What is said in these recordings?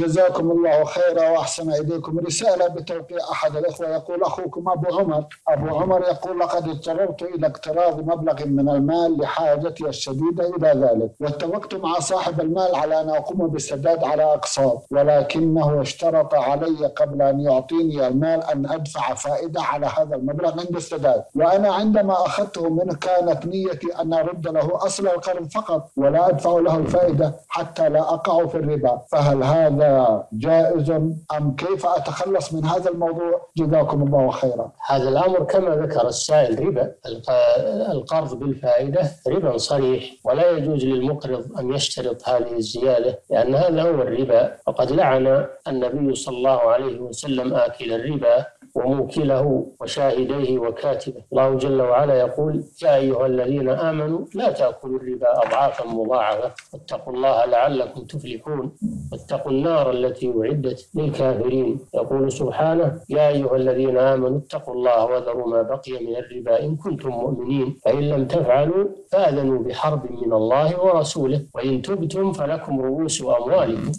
جزاكم الله خيرا وأحسن إليكم رسالة بتوقيع أحد الإخوة. يقول أخوكم أبو عمر. أبو عمر يقول لقد اضطررت إلى اقتراض مبلغ من المال لحاجتي الشديدة إلى ذلك واتفقت مع صاحب المال على أن أقوم بالسداد على اقساط ولكنه اشترط علي قبل أن يعطيني المال أن أدفع فائدة على هذا المبلغ عند السداد. وأنا عندما أخذته منه كانت نيتي أن أرد له أصل القرض فقط ولا أدفع له الفائدة حتى لا أقع في الربا. فهل هذا جائز أم كيف أتخلص من هذا الموضوع؟ جزاكم الله خيرا. هذا الأمر كما ذكر السائل ربا الق- القرض بالفائدة ربا صريح ولا يجوز للمقرض أن يشترط هذه الزيادة لأن هذا هو الربا. وقد لعن النبي صلى الله عليه وسلم آكل الربا وموكله وشاهديه وكاتبه. الله جل وعلا يقول يا أيها الذين آمنوا لا تأكلوا الربا أضعافا مضاعفة واتقوا الله لعلكم تفلحون واتقوا النار التي أعدت للكافرين. يقول سبحانه يا أيها الذين آمنوا اتقوا الله وذروا ما بقي من الربا إن كنتم مؤمنين فإن لم تفعلوا فآذنوا بحرب من الله ورسوله وإن تبتم فلكم رؤوس أموالكم.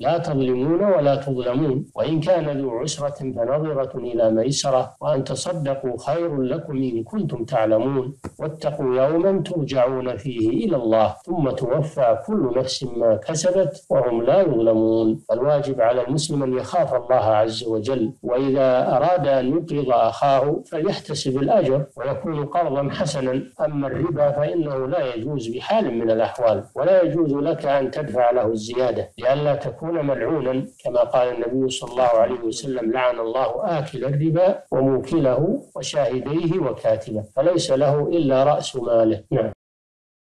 لا تظلمون ولا تظلمون وإن كان ذو عسرة فنظرة إلى ميسرة وأن تصدقوا خير لكم إن كنتم تعلمون. واتقوا يوما ترجعون فيه إلى الله ثم توفى كل نفس ما كسبت وهم لا يظلمون. الواجب على المسلم أن يخاف الله عز وجل وإذا أراد أن يقرض أخاه فليحتسب الأجر ويكون قرضا حسنا. أما الربا فإنه لا يجوز بحال من الأحوال ولا يجوز لك أن تدفع له الزيادة لئلا تكون ملعونا كما قال النبي صلى الله عليه وسلم لعن الله آكل الربا وموكله وشاهديه وكاتبه فليس له إلا رأس ماله. نعم.